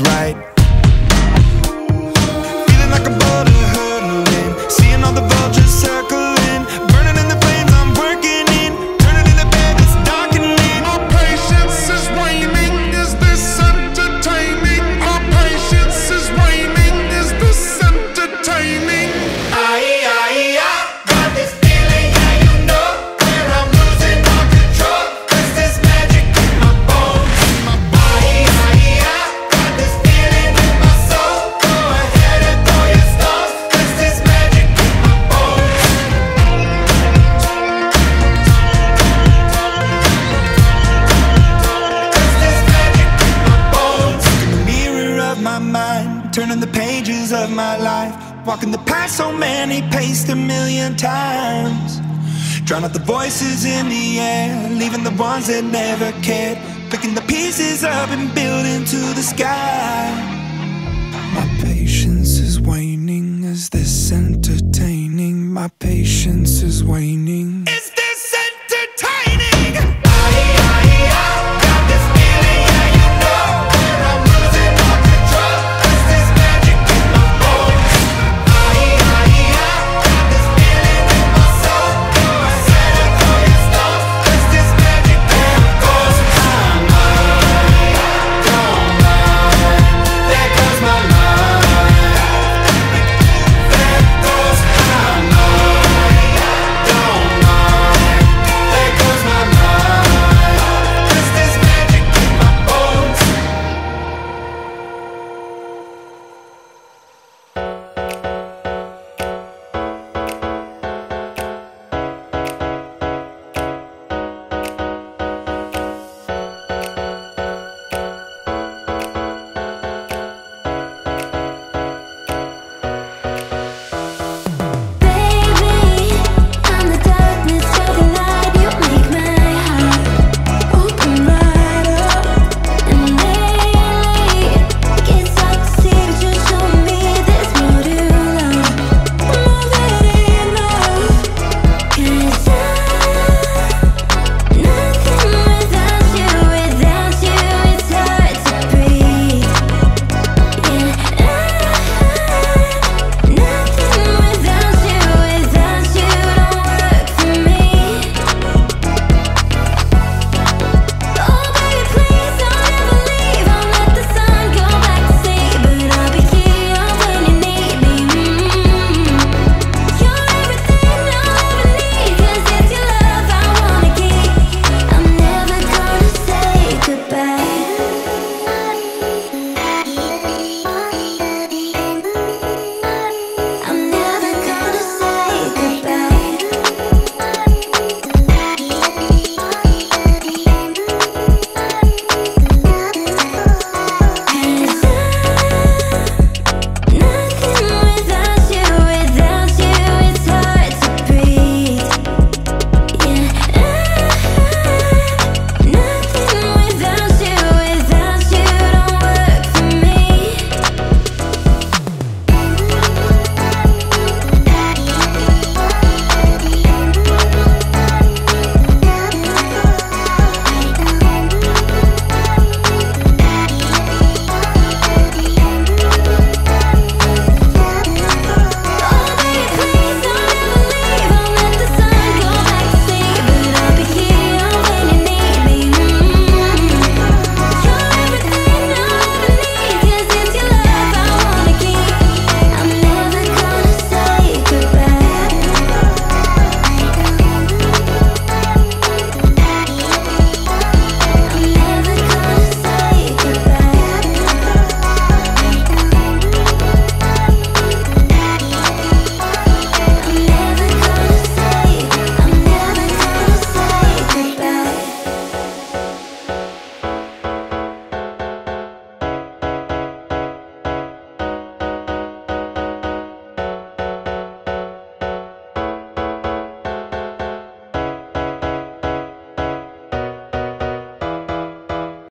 Right. Of my life, walking the path so many paced a million times. Drown out the voices in the air, leaving the ones that never cared, picking the pieces up and building to the sky.